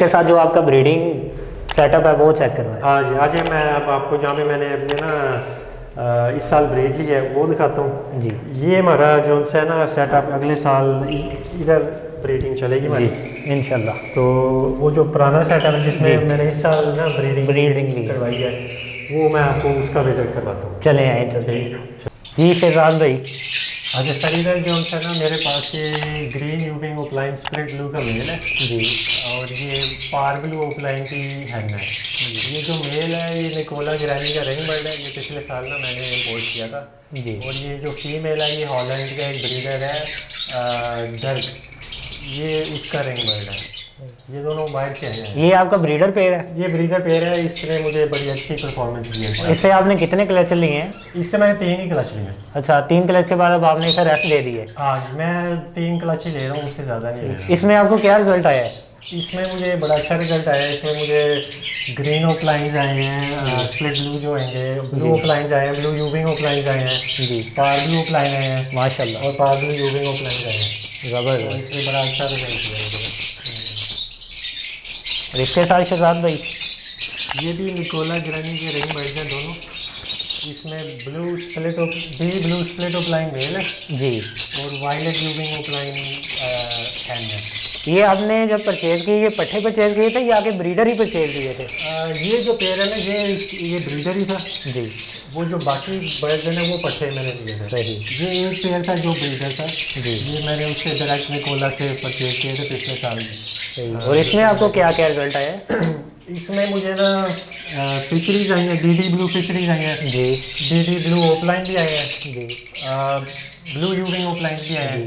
इसके साथ जो आपका ब्रीडिंग सेटअप है वो चेक करवाएँ। हाँ जी आज मैं अब आपको जहाँ पे मैंने अपने ना इस साल ब्रीड ली है वो दिखाता हूँ। जी। ये हमारा जो है ना सेटअप अगले साल इधर ब्रीडिंग चलेगी जी इंशाल्लाह। तो वो जो पुराना सेटअप है जिसमें मैंने इस साल ना ब्रीडिंग ब्रीडिंग करवाई है वो मैं आपको उसका रिज़ल्ट करवाता हूँ। चले आए चलते जी शहजाद भाई। अच्छा सर इधर जो है ना मेरे पास ये green euwing opaline split blue का मेल है। जी। और ये पार ब्लू ओपलाइन की हैन है ये जो मेल है ये निकोला गिरानी का रिंग बर्ड है। ये पिछले साल ना मैंने इम्पोर्ट किया था। जी। और ये जो फीमेल है ये हॉलैंड का एक ब्रीडर है डर्क ये उसका रिंग बर्ड है। ये दोनों बाहर से आए हैं। ये आपका ब्रीडर पेयर है? ये ब्रीडर पेयर है इसने मुझे बड़ी अच्छी परफॉर्मेंस दी है। इससे आपने कितने क्लच लिए हैं? इससे मैंने तीन ही क्लच लिए हैं। अच्छा तीन क्लच के बाद अब आपने इसे रेस्ट दे दी है। आज मैं तीन क्लच ही ले रहा हूँ उससे ज़्यादा नहीं इसमें आपको क्या रिज़ल्ट आया है? इसमें मुझे बड़ा अच्छा रिज़ल्ट आया। है इसमें मुझे ग्रीन ओपलाइंस आए हैं स्प्लिट ब्लू जो आएँगे ब्लू ओपलाइंस आए हैं ब्लू यूविंग ओपलाइंस आए हैं जी। पार ब्लू ओपलाइन आए हैं माशाल्लाह। और पार ब्लू यूविंग ओपलाइंस आए हैं। तो ज़बरदस्त इसमें बड़ा अच्छा रिज़ल्ट है। और इसके साथ शहजाद भाई? ये भी निकोला ग्रानी के रिंग बर्ड हैं दोनों। इसमें ब्लू स्प्लिट ऑफ़ बी ब्लू स्प्लिट ऑफलाइन मेल है जी। और वायलेट यूविंग ऑफलाइन हैन है। ये आपने जब परचेज किए ये पट्टे परचेज किए थे या आगे ब्रीडर ही परचेज किए थे? अ, ये जो पेयर है ना ये ये ब्रीडर ही था। जी। वो जो बाकी बर्ड है ना वो पट्टे मैंने लिए थे। सही। ये एक पेयर था जो ब्रीडर था। जी। ये मैंने उससे डायरेक्ट निकोला से परचेज किए थे पिछले साल सही। और इसमें आपको क्या क्या रिज़ल्ट आया? इसमें मुझे ना फिशरीज आई हैं डी डी ब्लू फिशरीज आई हैं। जी। डी डी ब्लू ऑफलाइन भी आए हैं। जी। ब्लू यूविंग ऑफलाइन भी आए हैं।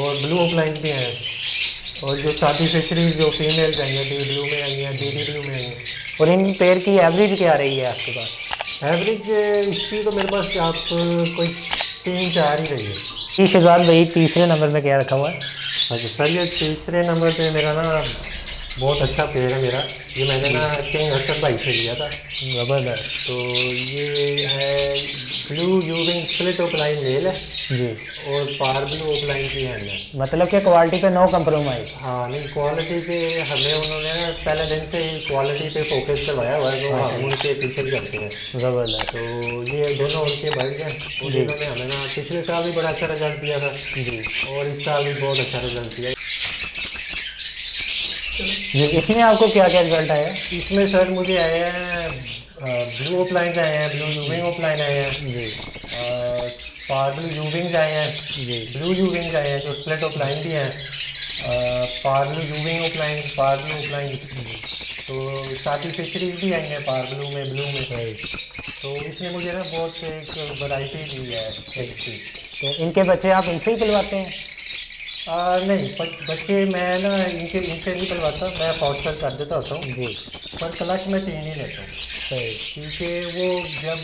और ब्लू ऑफलाइन भी आए हैं। और जो सादी फिशरीज जो फीमेल्स आई हैं डी ब्लू में आई हैं डी डी में आई हैं और इन पेयर की एवरेज क्या रही है आपके पास? एवरेज इसकी तो मेरे पास आप कोई तीन चार ही रही है। जी शहजाद भाई तीसरे नंबर में क्या रखा हुआ है? अच्छा सर ये तीसरे नंबर पे मेरा ना बहुत अच्छा पेड़ है मेरा। ये मैंने ना किंग हसन भाई से लिया था। ज़बरदस्त। तो ये है ब्लू यूविंग स्प्लिट ओपलाइन मेल है जी। और पार ब्लू ओपलाइन की हैंड है। मतलब कि क्वालिटी पे नो कंप्रोमाइज हाँ नहीं क्वालिटी पे हमें उन्होंने ना पहले दिन से ही क्वालिटी पे फोकस करवाया हुआ है तो हम उनके पीछे भी चलते हैं। ज़बरदस्त। तो ये दोनों उनके बर्ड हैं और इन्होंने हमें ना पिछले साल भी बड़ा अच्छा रिज़ल्ट दिया था जी। और इस साल भी बहुत अच्छा रिज़ल्ट दिया। जी इसमें आपको क्या क्या रिज़ल्ट आया इसमें सर मुझे आया हैं ब्लू ओपलाइन आए हैं ब्लू यूविंग ओपलाइन आए हैं। जी। पार ब्लू यूविंग्स आए हैं। जी। ब्लू यूविंग्स आए हैं जो स्प्लिट ओपलाइन भी हैं। पार ब्लू यूविंग ओपलाइन पार ब्लू ओपलाइन तो साथ ही फिशरीज भी आई हैं पार ब्लू में ब्लू में। सही तो इसने मुझे ना बहुत एक वैरायटी दी है एक की तो इनके बच्चे आप इनसे ही पिलवाते हैं? आ, नहीं बच- बच्चे मैं ना इनके इनसे नहीं पलवाता मैं फॉस्टर कर देता होता हूँ। जी। पर क्लच में तीन ही लेता हूँ सही क्योंकि वो जब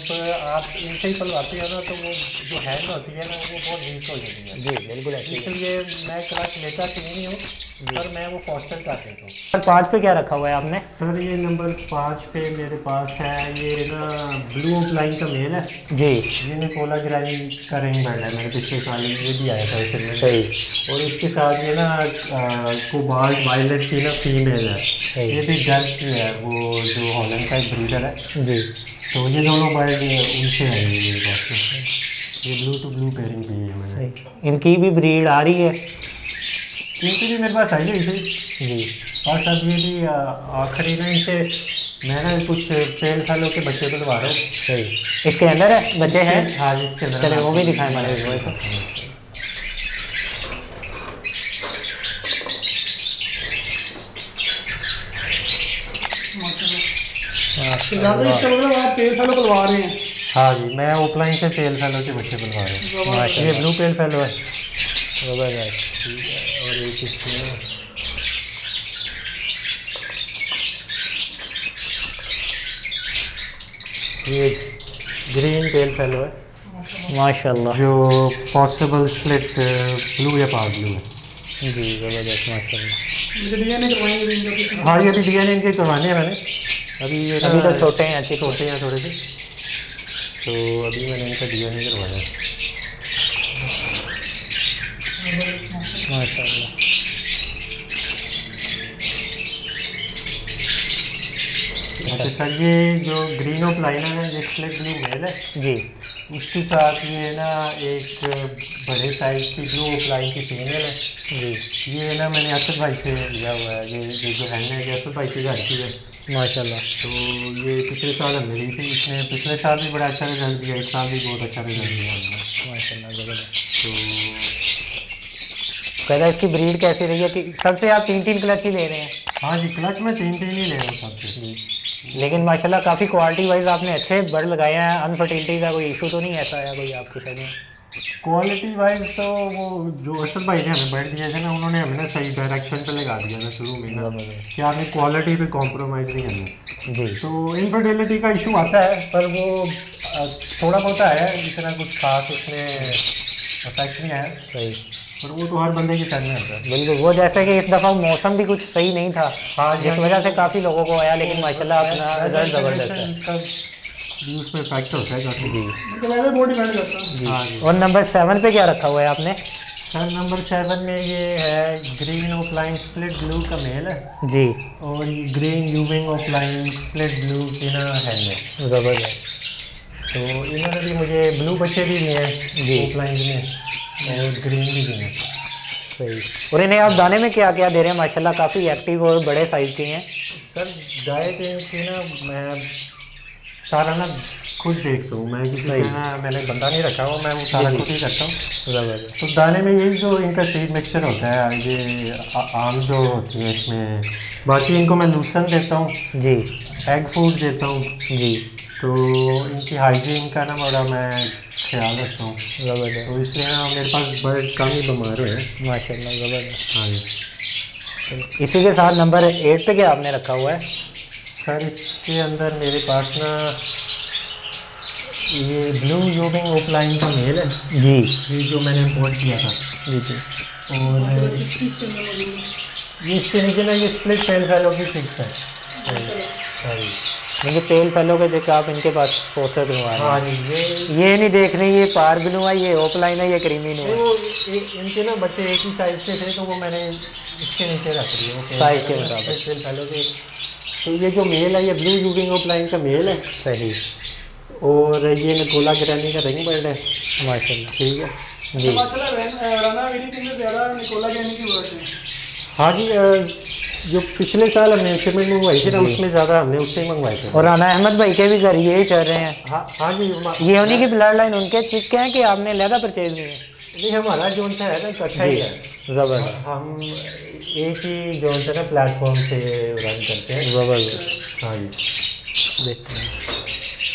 आप इनसे ही पलवाते हो ना तो वो जो हैंड होती है ना वो बहुत वीक हो जाती है। जी बिल्कुल ऐसे इसलिए मैं क्लास लेता तो नहीं हूँ? पर मैं वो फॉस्टर कर देता हूँ। सर पाँच पे क्या रखा हुआ है आपने? सर ये नंबर पाँच पे मेरे पास है ये ना ब्लू ऑफलाइन का मेल है। जी। ये निकोला गिरानी का रिंग बैंड है मेरे पिछले साल ये भी आया था इसमें सही। और इसके साथ ये ना कोबाल्ट वायलेट की ना फीमेल है। सही। ये भी डर्क है वो जो हॉलैंड का एक ब्रीडर है। जी। तो ये दोनों बर्ड उनसे हैं मेरे पास ये ब्लू टू ब्लू पेयरिंग की है मैंने। इनकी भी ब्रीड आ रही है? इनकी भी मेरे पास आई है इसे जी। और सब ये भी आखिरी ना इसे मैं ना कुछ पेल सालों के बच्चे बुलवा रहा। हूँ सही। इसके अंदर है? बच्चे हैं? हाँ जी इसके अंदर चले वो भी दिखाएँ हमारे व्यूअर्स को। मतलब रहे हैं। हाँ जी मैं ओपलाइन से पेल फैलो के बच्चे बुलवा रहा हूँ। ये ब्लू पेल फैलो है। एक इसमें ये ग्रीन पेल फैलो है। माशाल्लाह। जो पॉसिबल स्प्लिट ब्लू या पार ब्लू है। जी ज़बरदस्त माशाल्लाह। मुझे डीएनए करवाएँगे इनका कुछ हाँ ये अभी डी एन इनके करवाने हैं मैंने। अभी ये अभी तो छोटे हैं अच्छी छोटे हैं थोड़े से। तो अभी मैंने इनका डी एन करवाया है माशाल्लाह अच्छा सर ये जो ग्रीन ऑफ़ लाइनर है ये स्प्लिट ब्लू मेल है। जी। उसके साथ ये ना एक बड़े साइज़ की ब्लू ऑफ़ लाइन की फीमेल है। जी। ये ना मैंने असद भाई से लिया हुआ है ये ये जो है ना ये असद भाई घर की है। माशाल्लाह। तो ये पिछले साल हमने ली थी इसने पिछले साल भी बड़ा अच्छा रिज़ल्ट दिया इस साल भी बहुत अच्छा रिज़ल्ट दिया। हमने माशाल्लाह ज़बरदस्त। तो कहता है इसकी ब्रीड कैसी रही है कि सबसे आप तीन तीन क्लच ही ले रहे हैं? हाँ जी क्लच में तीन तीन ही ले रहा हूँ सबसे। लेकिन माशाल्लाह काफ़ी क्वालिटी वाइज आपने अच्छे बर्ड लगाए हैं। अनफर्टिलिटी का कोई इशू तो नहीं ऐसा है कोई आपके में? क्वालिटी वाइज तो वो जो असद भाई ने हमें बैठ दिया था ना उन्होंने हमें ना सही डायरेक्शन पे लगा दिया था शुरू में ना कि आपने क्वालिटी पे कॉम्प्रोमाइज़ नहीं करना। जी। तो इनफर्टिलिटी का इशू आता है पर वो थोड़ा बहुत है इतना कुछ खास उसमें अफेक्ट नहीं आया। सही। पर वो तो हर बंदे के साथ में आता है। बिल्कुल वो जैसे कि इस दफ़ा मौसम भी कुछ सही नहीं था। हाँ जिस वजह से काफ़ी लोगों को आया लेकिन माशाल्लाह अपना रिज़ल्ट ज़बरदस्त है। का भी उसमें इफ़ेक्ट होता है काफ़ी। जी। है। हाँ जी। और नंबर सेवन पे क्या रखा हुआ है आपने? सर नंबर सेवन में ये है green of line split blue का मेल है। जी। और ये ग्रीन यूविंग ऑफ़ लाइन स्प्लिट ब्लू की ना हैंड है ज़बरदस्त। तो इन्होंने भी मुझे ब्लू बच्चे भी दिए हैं जी। ऑफ़ लाइन में। और ग्रीन भी दिए सही। और इन्हें आप दाने में क्या क्या दे रहे हैं? माशाल्लाह काफ़ी एक्टिव और बड़े साइज़ के हैं। सर गाय इनकी ना मैं सारा ना खुद देखता हूँ। मैं किसी। ना मैंने बंदा नहीं रखा हुआ मैं वो सारा। खुद ही करता हूँ। तो दाने में यही जो इनका सीड मिक्सचर होता है ये आम जो होती है इसमें। बाकी इनको मैं लूसन देता हूँ। जी। एग फ़ूड देता हूँ। जी। तो इनकी हाइजीन का ना बड़ा मैं ख्याल रखता हूँ। ज़बरदस्त तो इसलिए ना मेरे पास बड़े कम ही बीमार हुए हैं। माशाल्लाह ज़बरदस्त हाँ। जी। इसी के साथ नंबर एट पे क्या आपने रखा हुआ है? सर इसके अंदर मेरे पास ना ये ब्लू यूबिंग ऑफलाइन का मेल है। जी। ये जो मैंने इम्पोर्ट किया था। जी जी। और ये इसके नीचे ना ये स्प्लिट पेन फैलो की फिक्स है। मुझे तेल फैलो के देखो आप इनके पास पोस्टर बनवा रहे हाँ। जी ये हैं ये नहीं देख रहे ये पार ब्लू है ये ऑफलाइन है ये क्रीमी है। वो इनके ना बच्चे एक ही साइज़ के थे तो वो मैंने इसके नीचे रख दिए साइज़ के मुताबिक। तो ये जो मेल है ये ब्लू यूबिंग ऑफलाइन का मेल है? सही। और ये नकोला गिरानी का रिंग बर्ड है? माशाल्लाह। ठीक है। जी। की वर्ड है हाँ जी जो पिछले साल हमने इंस्ट्रूमेंट मंगवाई थी ना उसमें ज़्यादा हमने उससे ही मंगवाई थी। और राना अहमद भाई के भी ज़रिए ही चल रहे हैं। हाँ हाँ जी ये उन्हीं की ब्लड लाइन उनके चिक हैं कि आपने लहदा परचेज की है? नहीं हमारा जोन सा है ना अच्छा ही है। ज़बरदस्त। हम एक ही जोन सा ना प्लेटफॉर्म से रन करते हैं। ज़बरदस्त। हाँ जी। देखते हैं।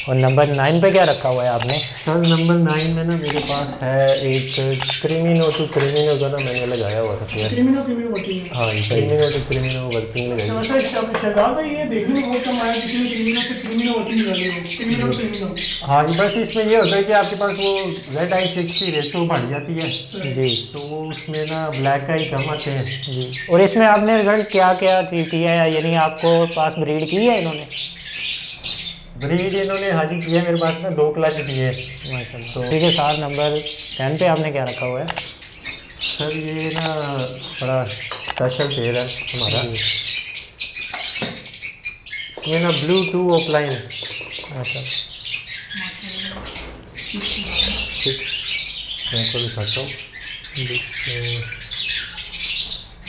और नंबर नाइन पे क्या रखा हुआ है आपने? सर नंबर नाइन में ना मेरे पास है एक क्रिमिनो टू क्रिमिनो का ना मैंने लगाया हुआ था पेयर क्रिमिनल क्रिमिनल होती है। जी क्रिमिनो टू क्रिमिनो वर्किंग लगाई वैसे शहजाद भाई ये देखने में बहुत कम आया किसी ने से क्रिमिनल होती है। क्रिमिनल क्रिमिनल हाँ जी बस इसमें ये होता है कि आपके पास वो रेड आई सिक्स की रेशो बढ़ जाती है। जी। तो वो उसमें ना ब्लैक आई कम आते हैं। जी। और इसमें आपने रिज़ल्ट क्या क्या चीज़ किया है? यानी आपको पास ब्रीड की है इन्होंने? ब्रीड इन्होंने हाजी किया मेरे पास ना दो क्लच दिए माशाल्लाह। तो ठीक है सात नंबर टेन पे आपने क्या रखा हुआ है? सर ये ना बड़ा स्पेशल पेड़ है हमारा। ये ना ब्लू टू ऑफलाइन अच्छा। ठीक। मैं को दिखाता हूँ।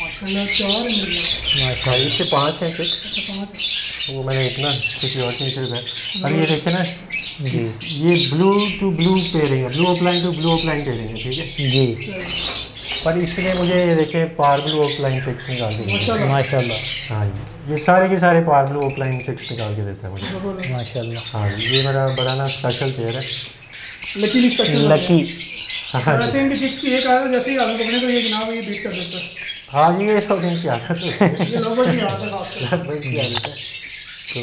माशाल्लाह चार मिल गया हाँ इससे पाँच है पाँच। वो मैंने इतना किसी और चीज़ से अब ये देखे ना जी। ये ब्लू टू ब्लू पेयरिंग है blue opaline to blue opaline pairing है ठीक है? जी। पर इसलिए मुझे ये देखे पार ब्लू ऑफलाइन फिक्स निकाल के देते हैं। माशाल्लाह। हाँ जी। ये सारे के सारे पार ब्लू ऑफलाइन फिक्स निकाल के देता है मुझे। माशाल्लाह। हाँ जी ये मेरा बड़ा ना स्पेशल पेयर है। लकी हाँ। जी। वैसे इनकी चिक्स की एक आदत जैसे आलू पकड़े तो ये है जी ये सब आदत तो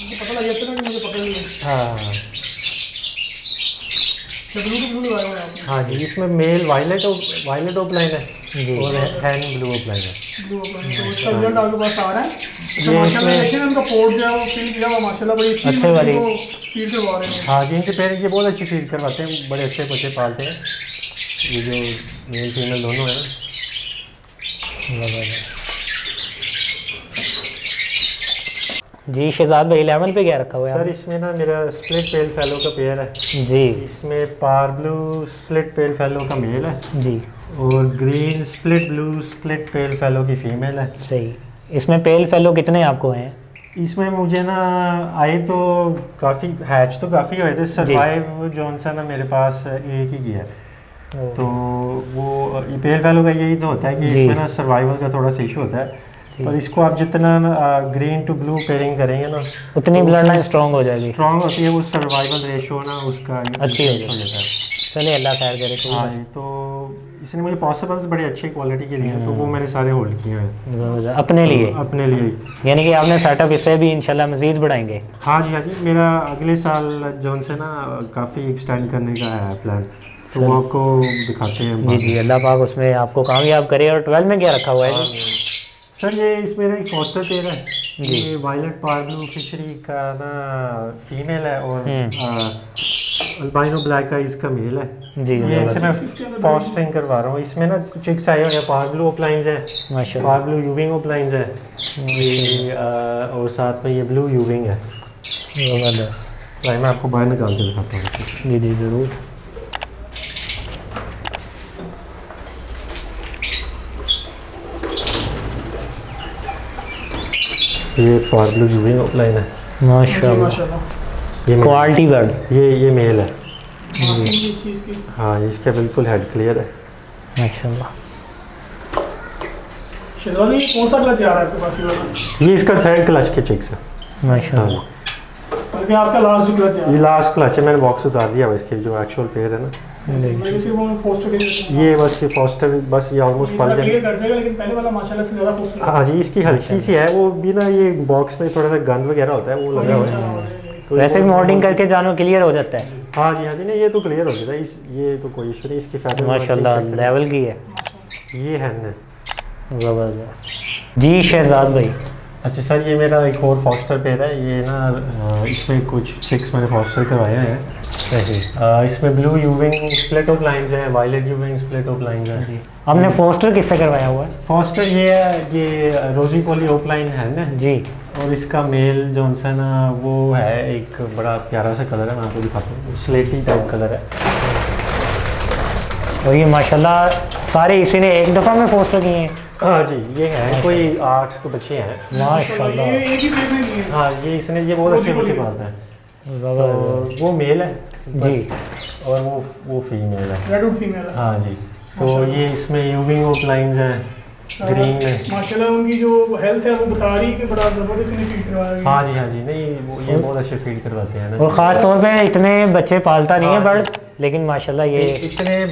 मुझे पता लग जाता ना कि मुझे पकड़ लिया हाँ। है हाँ जी इसमें मेल वायलेट वायलेट ऑफलाइन है जी। और हैंड ब्लू ऑफलाइन है। ब्लू तो इसका रिज़ल्ट आपके पास आ रहा है। तो माशाल्लाह देखिए उनका पोर्ट जो है वो फिल किया हुआ माशाल्लाह बड़ी अच्छी अच्छे वाली। फील करवा रहे हैं। हाँ जी इनके पेरेंट्स ये बहुत अच्छी फ़ीड करवाते हैं बड़े अच्छे बच्चे पालते हैं। ये जो मेल फीमेल दोनों हैं। जी शहजाद भाई इलेवन पे क्या रखा हुआ है सर इसमें ना मेरा स्प्लिट पेल फेलो का पेयर है। जी। इसमें par blue split pale fallow का मेल है। जी। और green split blue split pale fallow की फीमेल है। सही। इसमें पेल फेलो कितने आपको हैं? इसमें मुझे ना आए तो काफ़ी हैच तो काफ़ी हुए थे। सरवाइव जौन सा ना मेरे पास एक ही किया है। तो वो पेल फेलो का यही तो होता है कि इसमें ना सर्वाइवल का थोड़ा सा इशू होता है। पर इसको आप जितना ग्रीन टू ब्लू पेयरिंग करेंगे ना उतनी ब्लड लाइन स्ट्रॉन्ग हो जाएगी। स्ट्रॉन्ग होती है वो सर्वाइवल रेशो ना उसका अच्छी हो हो जाता है चलिए अल्लाह खैर करे हाँ जी, तो इसने मुझे पॉसिबल्स बड़े अच्छी क्वालिटी के दिए हैं तो वो मैंने सारे होल्ड किए हैं। अपने लिए? अपने लिए। यानी कि आपने सेटअप इसे भी इंशाल्लाह मज़ीद बढ़ाएँगे? हाँ जी हाँ जी मेरा अगले साल जौन से ना काफ़ी एक्सटेंड करने का है प्लान तो वो आपको दिखाते हैं जी जी अल्लाह पाक उसमें आपको कामयाब करे और ट्वेल्व में क्या रखा हुआ है जी। सर ये इसमें ना एक फोस्टर पेयर है ये वायलेट पार ब्लू फिशरी का ना फीमेल है और अल्बाइनो ब्लैक का इसका मेल है। जी ये इनसे मैं फॉस्टरिंग करवा रहा हूँ। इसमें ना चिक्स आए हुए हैं पार ब्लू ओपलाइंस हैं माशाल्लाह यूविंग ओपलाइंस है ये और साथ में ये ब्लू यूविंग है। मैं आपको बाहर निकाल के दिखाता हूँ। जी जी ज़रूर। ये पार ब्लू यूविंग ओपलाइन है। माशाल्लाह। क्वालिटी बर्ड ये ये मेल है। हाँ इसका बिल्कुल हेड क्लियर है। माशाल्लाह। ये कौन सा क्लच जा रहा है आपके पास? ये इसका थर्ड क्लच के चिक्स है। हाँ। माशाल्लाह आपका लास्ट क्लच रहा ये लास्ट क्लच है मैंने बॉक्स उतार दिया इसके जो एक्चुअल पेयर है ना है ये बस ये फोस्टर बस ये ऑलमोस्ट पल जाए जाएगा लेकिन पहले वाला माशाल्लाह से ज़्यादा खूबसूरत हाँ जी इसकी हल्की सी है वो भी ना ये बॉक्स में थोड़ा सा गंद वगैरह होता है वो लगा हुआ है। तो वैसे भी मॉडलिंग करके जानो क्लियर हो जाता है। हाँ जी हाँ जी नहीं ये तो क्लियर हो गया था इस ये तो कोई इशू नहीं इसकी फैदर माशाल्लाह लेवल की है। ये है ना। ज़बरदस्त। जी शहजाद भाई। अच्छा सर ये मेरा एक और फॉस्टर पेयर है। ये ना इसमें कुछ चिक्स मैंने फॉस्टर करवाए हैं। सही। इसमें ब्लू यूविंग स्प्लिट ऑफ़ लाइंस हैं violet euwing split opalines हैं। आपने फोस्टर किससे करवाया हुआ है? फॉस्टर ये है ये रोजी पॉली ओपलाइन है ना? जी। और इसका मेल जो सा ना वो है एक बड़ा प्यारा सा कलर है मैं आपको दिखाता हूँ। स्लेटी टाइप कलर है। और ये माशाल्लाह सारे इसी ने एक दफ़ा में पोस्टर किए हैं। हाँ जी ये है कोई आठ को बच्चे हैं। माशाल्लाह। ये एक ही पेज में नहीं है। हाँ ये इसने ये बहुत अच्छे बच्चे पालता है। तो वो मेल है जी। और वो वो फीमेल है। रेडवुड फीमेल है। हाँ जी तो ये इसमें यूविंग ऑफ़ लाइंस हैं ग्रीन है। माशाल्लाह उनकी जो हेल्थ है वो बता रही है कि बड़ा ज़बरदस्त इन्हें फ़ीड करवाया हाँ। जी हाँ जी नहीं वो ये बहुत अच्छे फ़ीड करवाते हैं ना। और ख़ास तौर पे इतने बच्चे पालता नहीं है बट लेकिन माशाल्लाह ये इतने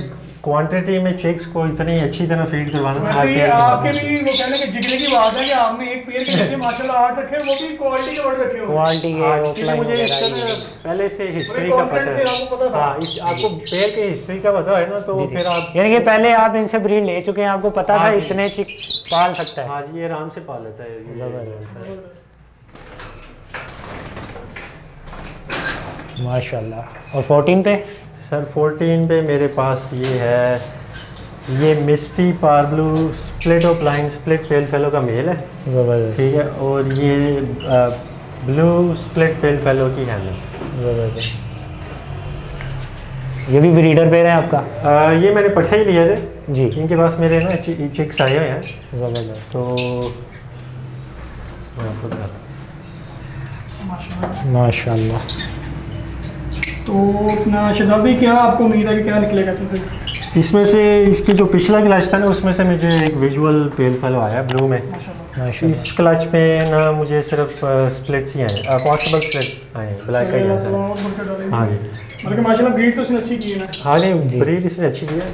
क्वांटिटी में चिक्स को इतनी अच्छी तरह फ़ीड करवाना आपके। भी वो कहने के जिगरे की बात है कि आपने एक पेड़ के नीचे माशाल्लाह आठ रखे वो भी क्वालिटी के वर्ड रखे हुए हैं। क्वालिटी के हाँ, मुझे पहले से हिस्ट्री का पता है आपको पता था। हाँ इस आपको पेड़ की हिस्ट्री का पता है ना तो फिर आप यानी कि पहले आप इनसे ब्रीड ले चुके हैं आपको पता था हाँ इतने चिक पाल सकता है हाँ जी ये आराम से पाल लेता है ये। माशाल्लाह और 14 पे सर 14 पे मेरे पास ये है। ये misty par blue split opaline split pale fallow का मेल है। ठीक है और ये ब्लू स्प्लिट पेल फेलो की है। ये भी ब्रीडर पेड़ है आपका? आ, ये मैंने पट्ठे ही लिए थे जी। इनके पास मेरे ना चिक्स आए हुए हैं। ज़बरदस्त। तो मैं आपको दिखाता माशाल्लाह माशाल्लाह। तो अपना शहजाद भाई क्या आपको उम्मीद है कि क्या निकलेगा इसमें से? इसमें से इसकी जो पिछला क्लच था ना उसमें से मुझे एक विजुअल पेल फेलो आया ब्लू में। इस क्लच में ना मुझे सिर्फ़ स्प्लिट्स ही आए पॉसिबल स्प्लिट आए ब्लैक का ही है। हाँ जी। बल्कि माशाल्लाह ब्रीड तो इसने अच्छी की है ना? हाँ जी ब्रीड इसने अच्छी की है।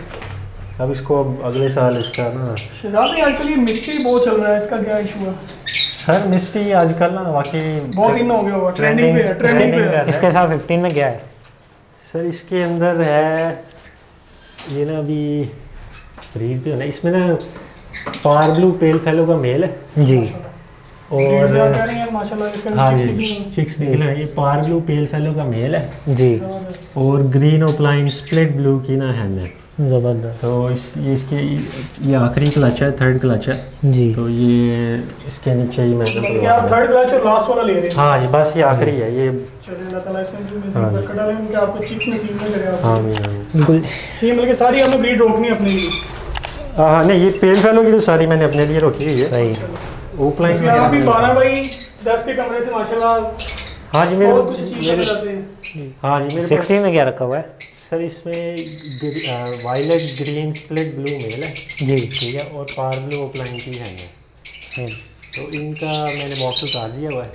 अब इसको अगले साल इसका ना शहजाद आजकल ये मिस्ट्री बहुत चल रहा है इसका क्या इशू है? सर मिस्टी आजकल ना बाकी बहुत इन हो गया हुआ ट्रेंडिंग पे ट्रेंडिंग पे। इसके साथ 15 में क्या है? सर इसके अंदर है ये ना अभी ब्रीड भी है। ना इसमें ना पार ब्लू पेल फेलो का मेल है। जी। और है हाँ जी हैं। चिक्स निकले हैं। ये पार ब्लू पेल फेलो का मेल है। जी। और ग्रीन ओपलाइन स्प्लिट ब्लू की ना हैन है ज़बरदस्त। तो इस ये इसके ये आखिरी क्लच है थर्ड क्लच है। जी। तो ये इसके नीचे ही मैंने खुलवा थर्ड क्लच और लास्ट वाला ले रहे हैं। हाँ ये बस ये आखिरी है ये। चलिए अल्लाह ताला इसमें जो हाँ में हाँ हाँ। बिल्कुल। मतलब कि सारी हमने ब्रीड रोकनी अपने लिए। हाँ नहीं ये पेल फैलो की तो सारी मैंने अपने लिए रोकी हुई है। सही। ओपलाइन इसमें आप भी बारह बाई दस के कमरे से माशाल्लाह हाँ जी मेरे बहुत कुछ चीज़ मेरे जाते हैं। हाँ जी मेरे पास सिक्सटीन में क्या रखा हुआ है? सर इसमें violet green split blue male है। जी। ठीक है और पार ब्लू ओपलाइन की है तो इनका मैंने बॉक्स उतार दिया हुआ है।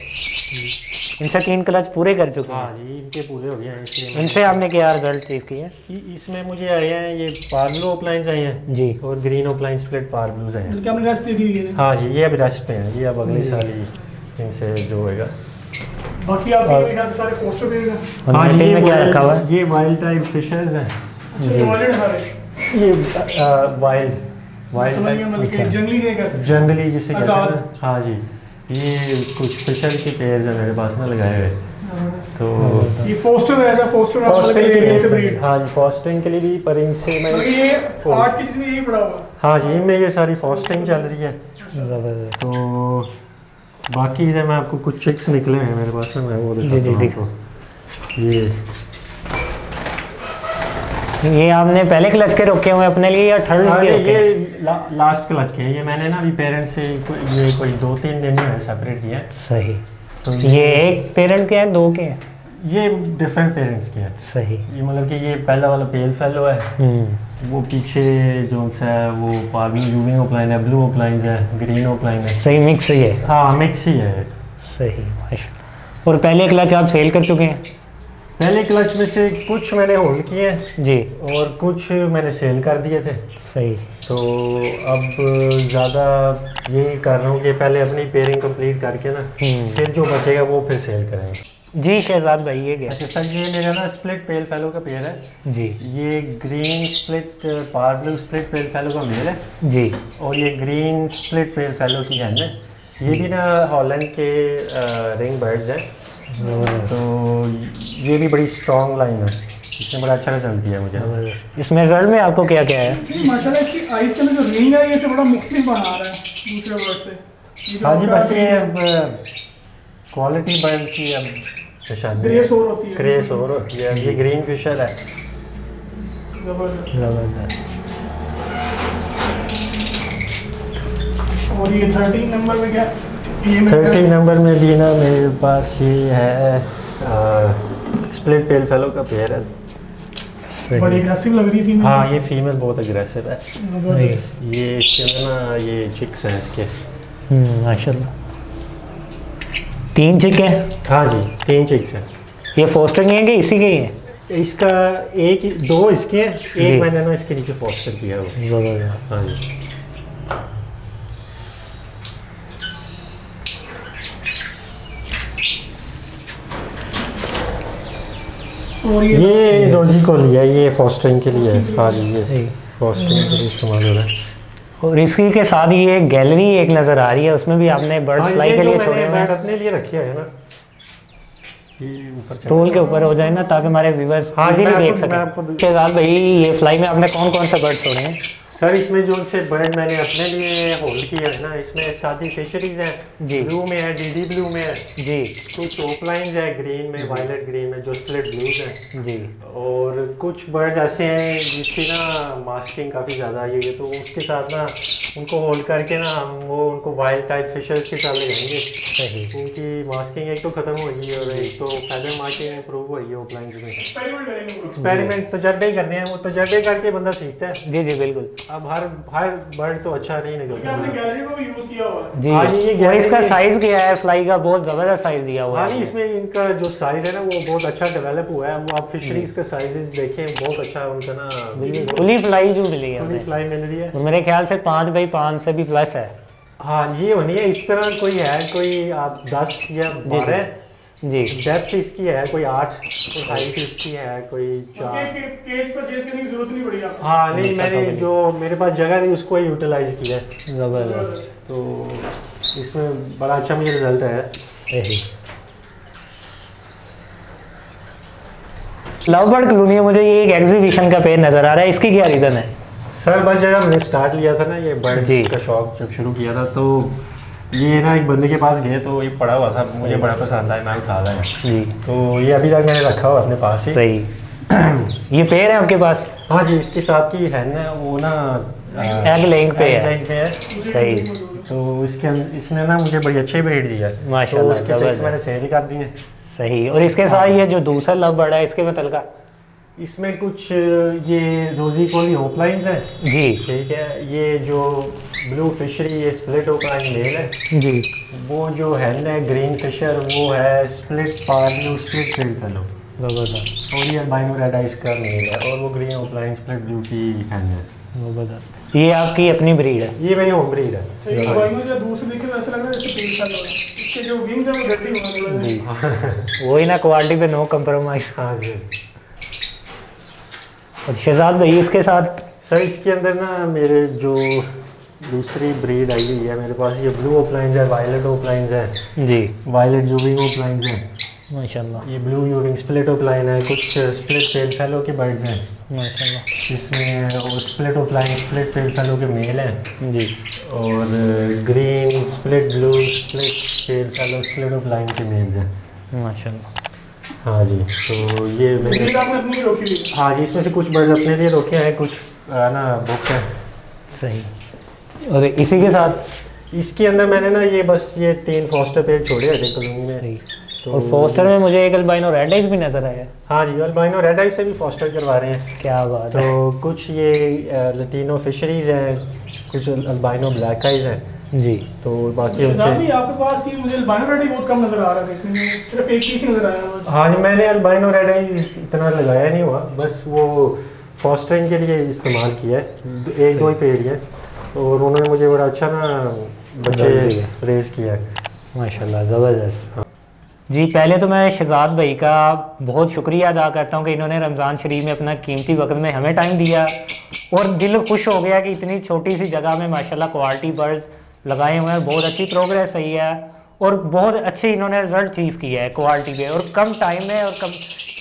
इनसे तीन क्लच पूरे कर चुके हैं? हाँ जी इनके पूरे हो गए हैं इसलिए इनसे आपने क्या रिज़ल्ट अचीव किए इ- इसमें मुझे आए हैं ये पार ब्लू ओपलाइंस आए हैं। जी। और green opaline split par blues आए हैं। बल्कि हमने रेस्ट दे दी है? हाँ जी ये अब रेस्ट पे हैं ये अब अगले साल ही इनसे जो होएगा। बाकी आपके सारे पोस्टर भी हैं। हाँ ये में क्या रखा हुआ है? ये वाइल्ड टाइप फिशर्स हैं। अच्छा ये ये वाइल्ड वाइल्ड समझ गया मतलब कि अच्छा। जंगली जंगली जिसे कहते हैं। हाँ जी। ये कुछ फिशर के पेयर्स हैं मेरे पास ना लगाए हुए। तो ये फोस्टर है ऐसा फोस्टर आप मतलब फॉस्टरिंग के ये से लिए ब्रीड हाँ जी फॉस्टरिंग के लिए भी पर इनसे मतलब मैं ये आर्ट की जिसमें यही पड़ा हुआ। है हाँ जी इनमें ये सारी फॉस्टरिंग चल रही है। ज़बरदस्त। तो बाकी इधर मैं आपको कुछ चिक्स निकले हैं मेरे पास में वो जी, जी, देखो। ये। ये आपने पहले क्लच के रोके हुए अपने लिए या थर्ड हाँ, के ये? ला, लास्ट क्लच के ये मैंने ना अभी पेरेंट्स से को- ये कोई दो तीन दिन में सेपरेट किया सही। तो ये, ये एक पेरेंट के हैं दो के हैं? ये डिफरेंट पेरेंट्स के हैं। सही। ये मतलब कि ये पहला वाला पेल फेलो है। हम्म। वो पीछे जो सा है वो पार्मी यूविंग ओपलाइन है ब्लू ओपलाइन है ग्रीन ओपलाइन है। सही मिक्स ही है। हाँ मिक्स ही है। सही माशा और पहले क्लच आप सेल कर चुके हैं? पहले क्लच में से कुछ मैंने होल्ड किए। हैं जी। और कुछ मैंने सेल कर दिए थे। सही। तो अब ज़्यादा यही कर रहा हूँ कि पहले अपनी पेयरिंग कंप्लीट करके ना हम्म। फिर जो बचेगा वो फिर सेल करेंगे। जी शहजाद भाई ये क्या? अच्छा सर ये मेरा ना स्प्लिट पेल फेलो का पेयर है। जी। ये green split par blue split pale fallow का मेल है। जी। और ये ग्रीन स्प्लिट पेल फेलो की है ये भी ना हॉलैंड के रिंग बर्ड्स हैं। तो ये भी बड़ी स्ट्रॉन्ग लाइन है। इसने बड़ा अच्छा रिज़ल्ट दिया मुझे। इसमें रिज़ल्ट में आपको क्या क्या है माशाल्लाह इसकी आइस के अंदर जो रिंग है ये से बड़ा मुख्तलिफ़ बना रहा है दूसरे वर्ड से। हाँ जी बस ये अब क्वालिटी बर्ड की अब है। ग्रेस और होती है। क्रेस और होती है। ये ग्रीन फिशर है। ज़बरदस्त। और ये थर्टीन नंबर में क्या? Thirty number. में भी ना मेरे पास ये है स्प्लिट पेल फेलो का पेयर है। बड़ी सही लग रही थी हाँ ये फीमेल बहुत अग्रेसिव है। ये इसके ना ये चिक्स हैं इसके। हम्म, माशाल्लाह। तीन चिक हैं? हाँ जी तीन चिक्स हैं। ये फोस्टर नहीं है कि इसी के ही हैं? इसका एक दो इसके एक मैंने ना इसके नीचे फोस्टर किया है। ज़बरदस्त हाँ जी। और ये ये रोजी को लिया ये फॉस्टरिंग के लिए हाँ जी ये फॉस्टरिंग के लिए इस्तेमाल हो रहा है। और इसकी के साथ ये गैलरी एक नज़र आ रही है उसमें भी आपने बर्ड हाँ, फ्लाई के लिए छोड़े हैं बर्ड हैं। अपने लिए रखी है ना। ये ऊपर चढ़ा टोल के। ऊपर हो जाए ना ताकि हमारे व्यूवर्स हाँ, इजीली देख सकें। शहजाद भाई ये फ्लाई में आपने कौन कौन से बर्ड छोड़े हैं? सर इसमें जो से बर्ड मैंने अपने लिए होल्ड किया है ना इसमें सादी फिशरीज हैं जी। ब्लू में है डीडी ब्लू में है जी। कुछ ओपलाइंस है ग्रीन में वायलेट ग्रीन में जो स्प्लिट ब्लूज हैं। जी। और कुछ बर्ड्स ऐसे हैं जिसकी ना मास्किंग काफ़ी ज़्यादा आई हुई है तो उसके साथ ना उनको होल्ड करके ना हम वो उनको वाइल्ड टाइप फिशर्स के साथ ले जाएँगे। सही। उनकी मास्किंग एक तो ख़त्म हो गई और एक तो इंप्रूव हुई है में एक्सपेरिमेंट तजर्बे ही करने हैं वो तजर्बे करके बंदा सीखता है। जी जी बिल्कुल। अब हर हर बर्ड तो अच्छा नहीं निकलता। गैलरी को भी यूज़ किया हुआ है। जी। हाँ ये और इसका साइज़ क्या है फ्लाई का बहुत ज़बरदस्त साइज़ दिया हुआ हाँ है इसमें इनका जो साइज़ है ना वो बहुत अच्छा डेवलप हुआ है। वो आप फिशरीज के साइजेस देखें बहुत अच्छा उनका ना बिल्कुल खुली फ्लाई जो मिली है फ्लाई मिल रही है। मेरे ख्याल से पाँच बाई पाँच से भी प्लस है। हाँ ये होनी है इस तरह कोई है कोई आप दस या बारह? जी। डेप्थ इसकी है कोई आठ? कोई हाइट इसकी है कोई चार? के- के- केज पर चेज करने की ज़रूरत नहीं पड़ी आपको। हाँ नहीं मैंने जो मेरे पास जगह थी उसको यूटिलाइज किया। है ज़बरदस्त। तो इसमें बड़ा अच्छा मुझे रिज़ल्ट है लव बर्ड कॉलोनी में मुझे ये एक एग्जीबिशन का पेड़ नज़र आ रहा है इसकी क्या रीज़न है? सर बस जब हमने स्टार्ट लिया था ना ये जी। बर्ड्स का शौक जब शुरू किया था तो ये ना एक बंदे के पास गए तो ये पड़ा हुआ था मुझे बड़ा पसंद आया मैं उठा लाया। जी। तो ये अभी तक मैंने रखा हुआ अपने पास ही। सही। ये पेड़ है आपके पास? हाँ जी इसके साथ की है ना वो ना Egg laying पे है। पे है। सही। तो इसके इसने ना मुझे बड़ी अच्छी ब्रीड दी है। माशाल्लाह, तो उसके मैंने सेल कर दिए सही। और इसके साथ ये जो दूसरा लव बर्ड है इसके मतलब का? इसमें कुछ ये रोजी कोली होपलाइंस हैं? जी। ठीक है ये जो ब्लू फिशरी ये स्प्लिट होपलाइन मेल है? जी। वो जो हैन है ग्रीन फिशर वो है स्प्लिट पार्लू स्प्लिट फ़ील्ड फेलो ज़बरदस्त। और ये अल्बाइनो रेड आइस का मेल है और वो ग्रीन होपलाइन स्प्लिट ब्लू की है। ज़बरदस्त। ये आपकी अपनी ब्रीड है? ये मेरी होम ब्रीड है। तो तो है है। हैं वही ना क्वालिटी पे नो कम्प्रोमाइज हाँ जी। और शहजाद भाई इसके साथ? सर इसके अंदर ना मेरे जो दूसरी ब्रीड आई हुई है मेरे पास ये ब्लू ओपलाइंस है वायलेट ओपलाइंस है। जी। वायलेट यूविंग ओपलाइंस है माशाल्लाह। ये ब्लू यूरिंग स्प्लिट ओपलाइन है कुछ स्प्लिट पेल फेलो के बर्ड्स हैं। माशाल्लाह। इसमें split opaline split pale fallow के मेल हैं। जी। और green split blue split pale fallow split opaline के मेल्स हैं। माशाल्लाह। हाँ जी तो ये मेरे आपने अपनी रोकी हुई। हाँ जी इसमें से कुछ बर्ड्स अपने लिए रोके हैं कुछ ना बुक हैं। सही। और इसी के साथ? इसके अंदर मैंने ना ये बस ये तीन फॉस्टर पेड़ छोड़े थे कॉलोनी में। सही। तो और फोस्टर में मुझे एक अल्बाइनो रेड आइज़ भी नज़र आया। हाँ जी अल्बाइनो रेड आइस से भी फॉस्टर करवा रहे हैं। क्या बात है। तो कुछ ये लटीनो फिशरीज हैं कुछ अल्बाइनो ब्लैक आइज़ हैं। जी। तो बाकी उनसे आपके पास ये मुझे अल्बानो रेड बहुत कम नज़र आ रहा है देखने में। सिर्फ़ एक पीस ही नज़र आया बस। हाँ जी मैंने अल्बाइनो रेड आई इतना लगाया नहीं हुआ। बस वो फॉस्टरिंग के लिए इस्तेमाल किया है। एक दो ही पेड़ है और उन्होंने मुझे बड़ा अच्छा ना बच्चे। रेज किया। है। माशाल्लाह ज़बरदस्त। जी पहले तो मैं शहजाद भाई का बहुत शुक्रिया अदा करता हूँ कि इन्होंने रमज़ान शरीफ में अपना कीमती वक्त में हमें टाइम दिया। और दिल खुश हो गया कि इतनी छोटी सी जगह में माशाल्लाह क्वालिटी बर्ड्स लगाए हुए हैं, बहुत अच्छी प्रोग्रेस सही है और बहुत अच्छे इन्होंने रिज़ल्ट अचीव किया है क्वालिटी पे। और कम टाइम में और कम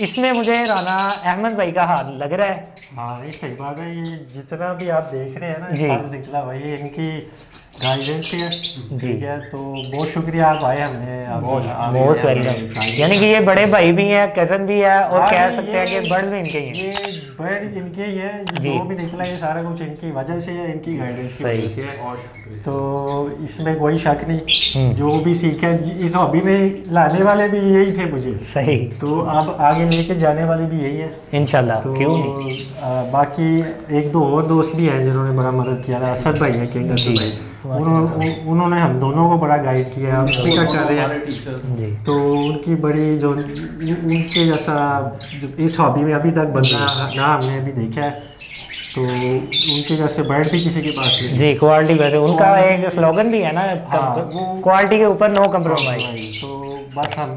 इसमें मुझे राना अहमद भाई का हाथ लग रहा है। हाँ ये सही बात है ये जितना भी आप देख रहे हैं ना जी। निकला भाई इनकी गाइडेंस है ठीक है तो बहुत शुक्रिया आप आए हमने आपने वेलकम यानी कि ये बड़े भाई भी हैं कज़न भी है और हाँ, कह सकते हैं कि बर्ड्स भी इनके ही हैं। ये बर्ड इनके ही है जो भी निकला ये सारा कुछ इनकी वजह से है इनकी गाइडेंस की वजह से है। तो इसमें कोई शक हम्म। नहीं जो भी सीखे इस हॉबी में लाने वाले भी यही थे मुझे। सही। तो अब आगे लेके जाने वाले भी यही है। इंशाल्लाह तो क्यों नहीं? आ, बाकी एक दो और दोस्त भी हैं जिन्होंने बड़ा मदद किया था असद भाई है किंग असद भाई। उन्होंने उन्होंने हम दोनों को बड़ा गाइड किया हम कर रहे हैं। जी। तो उनकी बड़ी जो उनके जैसा जो इस हॉबी में अभी तक बंदा ना हमने अभी देखा है। तो उनके जैसे बर्ड भी किसी के पास नहीं जी क्वालिटी वैसे उनका एक स्लोगन भी है ना हाँ, क्वालिटी के ऊपर नो कंप्रोमाइज भाई, तो बस हम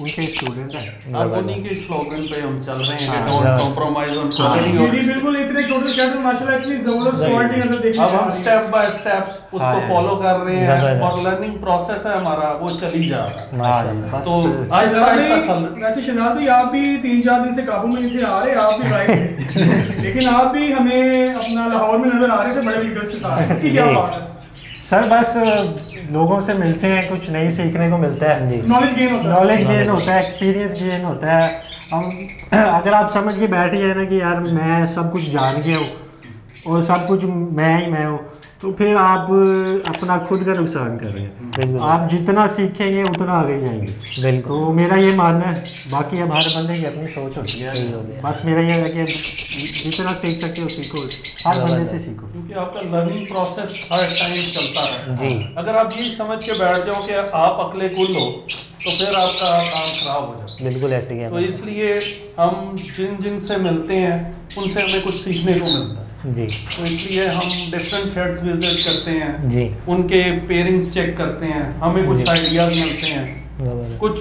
उनके स्टूडेंट हैं। अब उन्हीं के स्लोगन पे हम चल रहे हैं हाँ, डोंट हाँ। कॉम्प्रोमाइज ऑन जी क्वालिटी जी बिल्कुल इतने छोटे में माशाल्लाह इतनी ज़बरदस्त क्वालिटी अंदर देखने अब हम है। स्टेप बाय स्टेप उसको हाँ, फॉलो कर रहे हैं और लर्निंग प्रोसेस है हमारा वो चली जा रहा है। तो आहिस्ता आहिस्ता चल वैसे शहजाद भाई आप भी तीन चार दिन से काबू में नहीं थे आ रहे आप भी राइट लेकिन आप भी हमें अपना लाहौर में नज़र आ रहे थे बड़े लीडर्स के साथ। इसकी क्या बात है? सर बस लोगों से मिलते हैं कुछ नई सीखने को मिलता है। नॉलेज गेन होता है। नॉलेज गेन होता है एक्सपीरियंस गेन होता है। हम अगर आप समझ के बैठ गए ना कि यार मैं सब कुछ जान गया हूँ और सब कुछ मैं ही मैं हूँ तो फिर आप अपना खुद का नुकसान कर। रहे हैं आप जितना सीखेंगे उतना आगे जाएँगे। बिल्कुल। तो मेरा ये मानना है बाकी अब हर बंदे की अपनी सोच होती है। बस मेरा ये है कि जितना सीख सकते हो सीखो। हर बंदे से सीखो। क्योंकि आपका लर्निंग प्रोसेस हर टाइम चलता है। जी। अगर आप ये समझ के बैठ जाओ कि आप अकले कुल हो तो फिर आपका काम खराब हो जाता है। बिल्कुल ऐसे ही तो इसलिए हम जिन जिन से मिलते हैं उनसे हमें कुछ सीखने को मिलता है। जी। तो इसलिए हम डिफरेंट शेड्स विज़िट करते हैं। जी। उनके पेयरिंग्स चेक करते हैं। हमें कुछ आइडियाज़ मिलते हैं। कुछ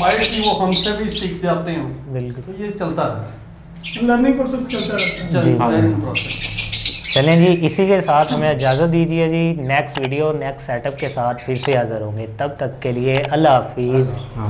माइंड की वो हमसे भी सीख जाते हैं। बिल्कुल। तो ये चलता रहता है। लर्निंग प्रोसेस चलता रहता है। चल जी। learning process। चलें जी इसी के साथ हमें इजाज़त दीजिए जी। नेक्स्ट वीडियो नेक्स्ट सेटअप के साथ फिर से हाज़िर होंगे। तब तक के लिए अल्लाह हाफिज़। हाँ